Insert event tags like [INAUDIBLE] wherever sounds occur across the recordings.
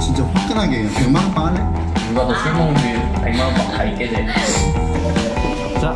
진짜 화끈하게 그냥 100만 원빵 할래? 누가 더 술 먹는지 100만 원만 다 있게 돼. 자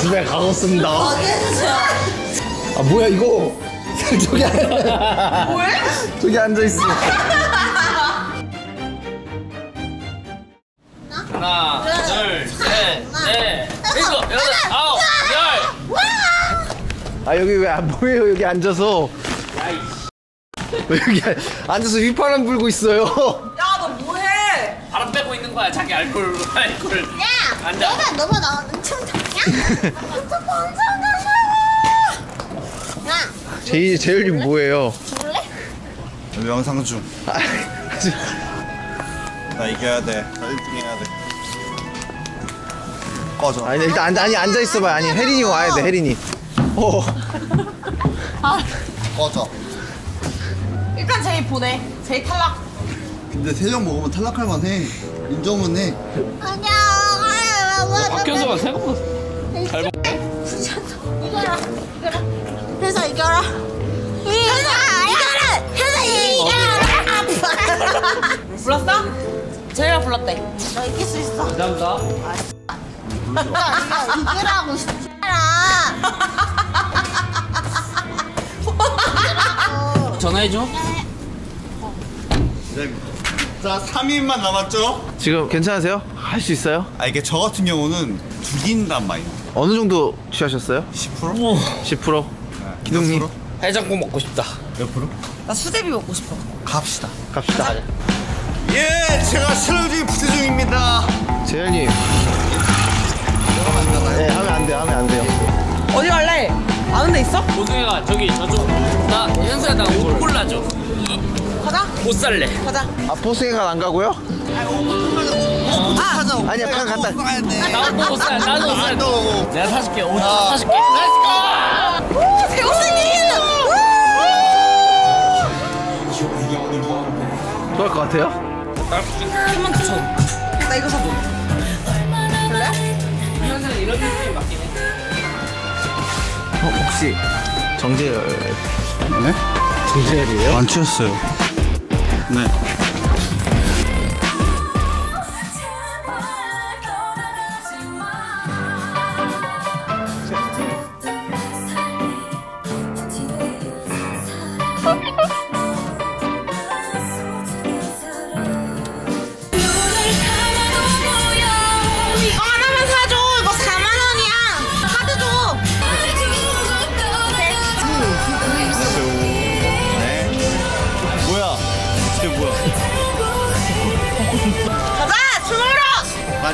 집에 가겠습니다 아 뭐야 이거 [LAUGHS] 저기 뭐야? 저기 앉아 있어 하나, 둘, 셋, 넷, 일곱, 여덟, 아홉, 열. 아 여기 왜 안 보여요 여기 앉아서 왜 여기 앉아서 휘파람 불고 있어요 야, 너 뭐해? 바람 빼고 있는 거야. 자기 알콜, 알콜. 야, 앉아. 너가 너가 나 엄청 작냐? 엄청. 야, 제, 재율님 뭐예요? 영상 중. 아, 나 이겨야 돼. 나 1등 해야 돼. 꺼져. 아니 일단 앉아, 아니 앉아 있어봐 아니 혜린이 와야 돼 혜린이 어 꺼져. 일단 제이 보내. 제이 탈락. 근데 세명 먹으면 탈락할 만해. 인정은 해. 아니야. 아, 뭐, 박현수가 생각보다 잘 먹. 이겨라, 이겨라. 이겨라. 이겨라. 회사 이겨라. 불렀어? 제이가 불렀대. 너 이길 수 있어. 감사합니다. 이겨, 이기라고 진짜라. 전화해줘. 자, 3인만 남았죠? 지금 괜찮으세요? 할 수 있어요? 아, 이게 저 같은 경우는 죽인단 마인드. 어느 정도 취하셨어요? 10%? 10%? 기동님? 해장국 먹고 싶다. 몇 프로? 나 수제비 먹고 싶어. 갑시다. 갑시다 예, 제가 실력이 부재 중입니다. 재열님 네 하면 안 돼요 하면 안 돼요 어디 갈래? 아는 데 있어? 보승이가 저기 저쪽. 나 현수야 나옷 골라줘. 가자. 옷 살래. 가자. 아 포스가 안 가고요? 하자. 아니야, 그냥 갔다. 나도 옷 살. 나도 옷 살. 또. 내가 사줄게. 옷 아. 사줄게. 렛츠고. 좋아할 것 같아요? 3만 9천. 나 이거 사줘. 현수는 이런 느낌이 맞긴 해. 어, 혹시 정재열 네? 정재열이에요? 안 치웠어요. 네.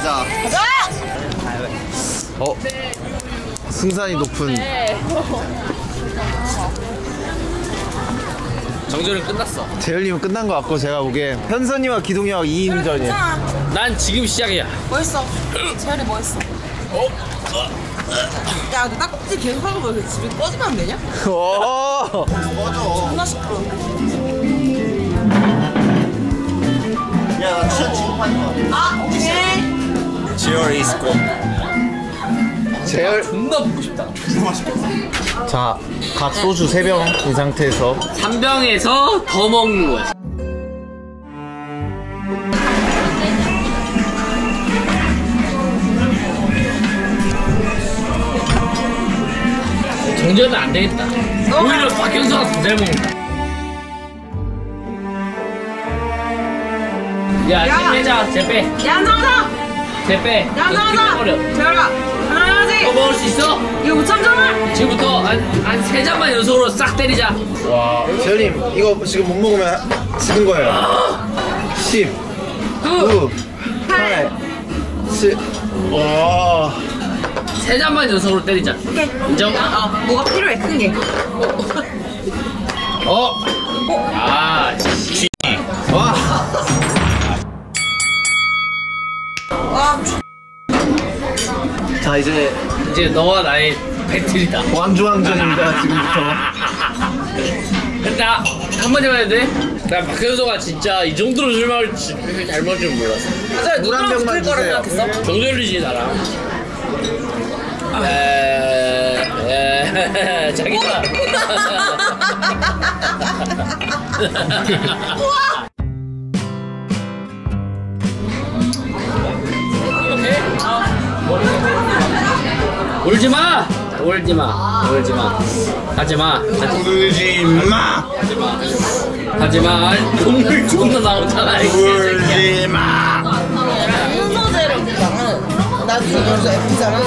가자. 가자. 어? 승산이 높은 정전은 끝났어. 재열님은 끝난 것 같고 제가 보기에 현선이와 기동이와 2인전이에요 난 지금 시작이야. 뭐 했어? 재열이 뭐 했어? 야, 너 딱지 계속 하고 왜 집에 꺼지면 안 되냐? 오! 존나 시끄러워. 야, 나 진짜 취급하지 마. 아, 오케이. 지열 이스코. 재열 존나 보고 싶다. 자, 각 소주 3병 이 상태에서 3병에서 더 먹는 거야. 정전은 안 되겠다. 오히려 박현수가 더잘 먹는다. 야, 야. 쟤 빼자, 쟤 빼. 야, 한잔 하자! 쟤 빼. 야, 한잔 하자! 버려. 재열아, 하나 해야지! 더 먹을 수 있어? 이거 못 참잖아! 지금부터 한, 한세 잔만 연속으로 싹 때리자. 재열님 이거 지금 못 먹으면 지는 거예요 10 9 8 7 와. 세 잔만 연속으로 때리자. 인정? 어, 뭐가 필요해, 큰 게. 어? 아, 씨. 자, 자 이제 이제 너와 나의 배틀이다. 왕중왕전입니다 지금부터. 나 한마디만 해도 돼? 나 박현서가 진짜 이 정도로 술 마실 줄잘 먹을 줄 몰랐어. 물한 병만 주세요. 생각했어? 정렬이지 나랑. 에, 에, [LAUGHS] 자기가. [LAUGHS] 울지 마! 울지 마. 울지 마. 하지 마. 울지 마 하지 마. 하지 마. 눈물 존나 나오잖아. 울지 마 순서대로랑 나 지금 저 F잖아.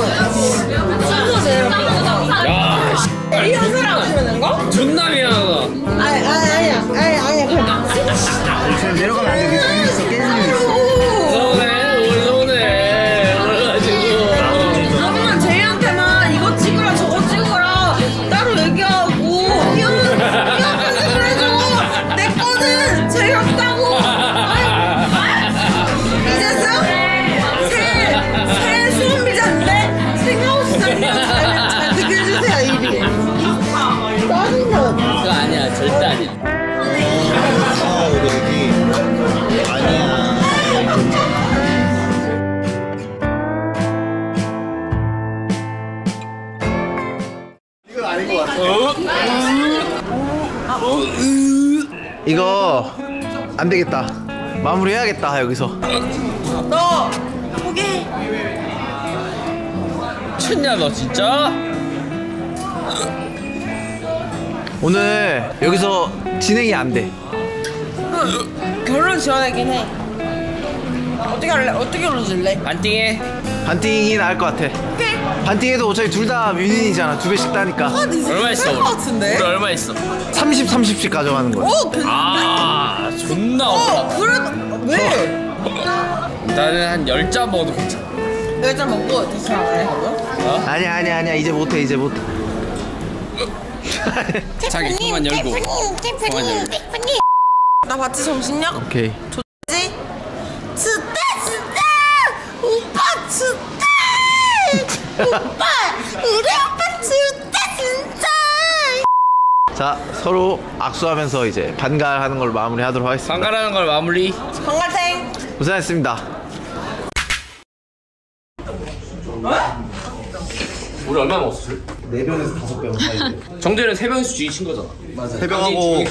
이거 안 되겠다. 마무리해야겠다 여기서. 너 포기해 쳤냐, 너 진짜? 오늘 여기서 진행이 안 돼. 결론 지어내긴 해 어떻게 할래? 어떻게 결론 질래? 반띵해. 반띵이 나을 것 같아. 반띵해도 어차피 둘 다 윈윈이잖아. 두 배씩 따니까. 얼마 있어, 우리? 것 같은데? 우리 얼마 있어? 30, 30씩 가져가는 거야. 어, 괜 아, 존나 어, 없다. 그래도 왜? 나는 한 10잔 먹어도 괜찮아. 열잔 먹고 대충 안 해, 그러면? 아니야 아니야 아니야 이제 못해 이제 못해. 자기 그만 열고. 그만 열고. 나 봤지 정신력? 오케이. 좋지? 진짜 진짜 오빠 진짜 오빠 우리 오빠 진짜 진짜 자 서로 악수하면서 이제 반갈하는 걸로 마무리하도록 하겠습니다. 방가라는 걸 마무리. 방갈탱 고생했습니다. 우리 얼마 먹었어? 네 병에서 다섯 병 사이. 정재는 세 병에서 주의친 거잖아. 맞아. 해병하고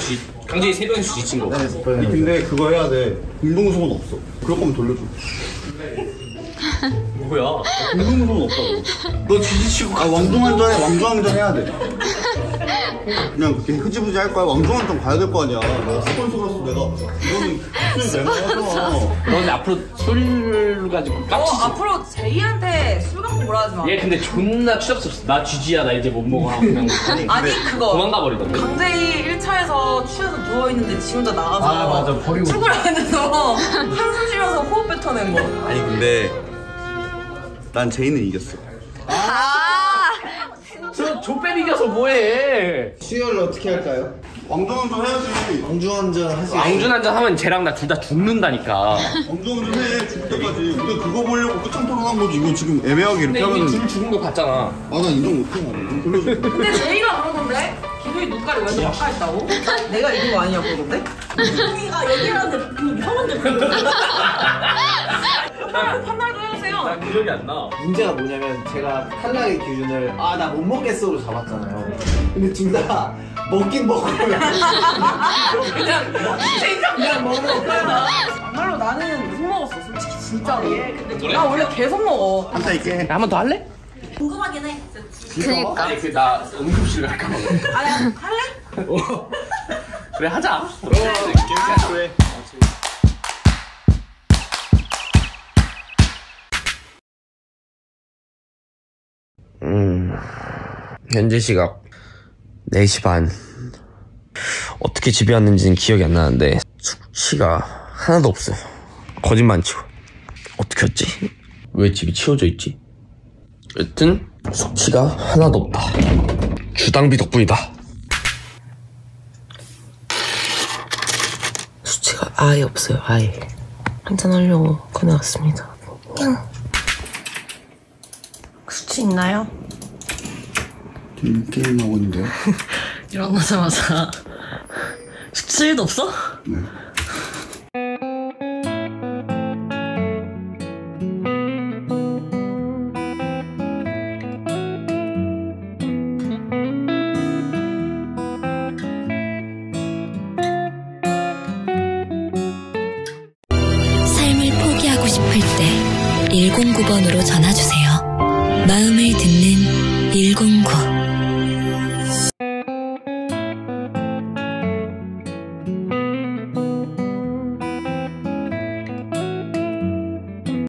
강재이 세 병에서 주의친 거. 근데 그거 해야 돼 공동소은 없어 그럴 거면 돌려줘 뭐야? 공동소은 없다고 너 지지치고 아 왕중왕전 왕중왕전 해야 돼 그냥 그렇게 흐지부지 할 거야 왕중왕전 가야 될 거 아니야 내가 스폰서로서 내가 이거는 하잖아 너 근데 앞으로 술 가지고 어 빡치지. 앞으로 제이한테 술 갖고 뭐라 하지 마 얘 근데 존나 추잡스럽어. 나 쥐지야, 나 이제 못 먹어. 하고 그냥 [LAUGHS] 아니 그거 도망가 버리던데. 강재희 1차에서 취해서 누워 있는데 지 혼자 나가서 아, 맞아. 버리고. 출근하면서 한숨 쉬면서 호흡 뱉어낸 거 아니 근데 난 제이는 이겼어 저 조빼 이겨서 뭐해? 수요일 어떻게 할까요? 왕중왕전 해야지 왕중왕전 하시. 왕준 한잔 하면 쟤랑 나 둘 다 죽는다니까. 왕중왕전 해줄 때까지 우리가 그거 보려고 끝장 토론한 거지 이거 지금 애매하게 근데 이렇게 이미 하면은 둘 죽은 거 봤잖아. 아 나 인정 못해 나는 근데 제이가 그런 건데? 기분이 눈깔이 완전 바꿔있다고? 내가 이긴 거 아니야 그러던데? 기분이가 얘기를 하는데 그 이상한데 판단, 판단도 해주세요 나 기억이 안 나. 문제가 뭐냐면 제가 탈락의 기준을 아 나 못 먹겠어로 잡았잖아요. 근데 둘 다 먹긴 먹으면 그냥 그냥 먹는 거야 정말로 나는 술 먹었어 솔직히 진짜로 나 원래 계속 먹어 한타 있게 한 번 더 할래? 궁금하긴 해 그니까. 아니 그나 응급실 갈까 봐. 아니 할래? 어. 그래 하자. 현재 시각 4시 반. 어떻게 집에 왔는지는 기억이 안 나는데 숙취가 하나도 없어요. 거짓말 치고. 어떻게 했지? 왜 집이 치워져 있지? 여튼 숙취가 하나도 없다. 주당비 덕분이다. 수치가 아예 없어요, 아예. 한잔하려고 꺼내왔습니다. 그냥. 수치 숙취 있나요? 게임, 게임하고 있는데요? [LAUGHS] 일어나자마자 숙취도 없어? 네. 삶을 포기하고 싶을 때 109번으로 전화주세요. 마음을 듣는 109.